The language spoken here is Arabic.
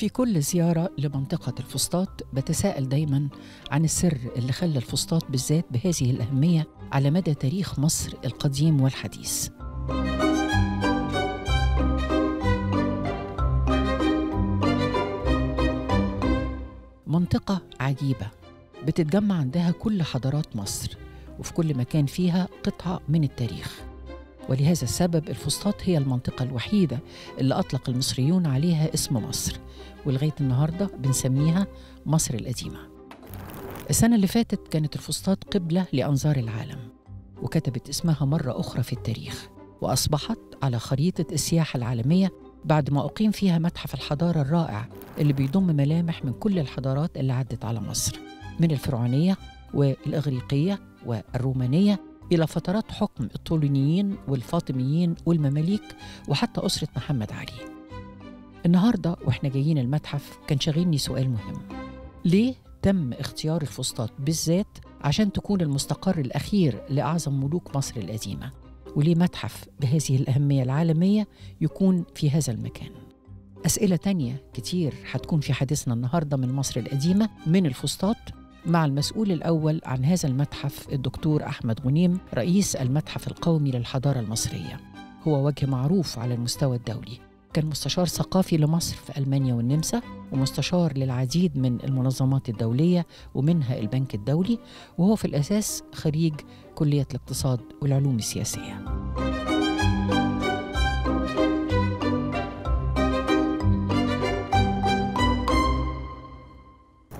في كل زيارة لمنطقة الفسطاط بتساءل دايما عن السر اللي خلى الفسطاط بالذات بهذه الأهمية على مدى تاريخ مصر القديم والحديث. منطقة عجيبة بتتجمع عندها كل حضارات مصر وفي كل مكان فيها قطعة من التاريخ ولهذا السبب الفسطاط هي المنطقة الوحيدة اللي أطلق المصريون عليها اسم مصر ولغاية النهاردة بنسميها مصر القديمة. السنة اللي فاتت كانت الفسطاط قبلة لأنظار العالم وكتبت اسمها مرة أخرى في التاريخ وأصبحت على خريطة السياحة العالمية بعد ما أقيم فيها متحف الحضارة الرائع اللي بيضم ملامح من كل الحضارات اللي عدت على مصر من الفرعونية والإغريقية والرومانية إلى فترات حكم الطولونيين والفاطميين والمماليك وحتى أسرة محمد علي. النهاردة وإحنا جايين المتحف كان شاغلني سؤال مهم. ليه تم اختيار الفسطاط بالذات عشان تكون المستقر الأخير لأعظم ملوك مصر القديمة؟ وليه متحف بهذه الأهمية العالمية يكون في هذا المكان؟ أسئلة تانية كتير هتكون في حديثنا النهاردة من مصر القديمة من الفسطاط مع المسؤول الأول عن هذا المتحف الدكتور أحمد غنيم رئيس المتحف القومي للحضارة المصرية. هو وجه معروف على المستوى الدولي. كان مستشار ثقافي لمصر في ألمانيا والنمسا ومستشار للعديد من المنظمات الدولية ومنها البنك الدولي وهو في الأساس خريج كلية الاقتصاد والعلوم السياسية.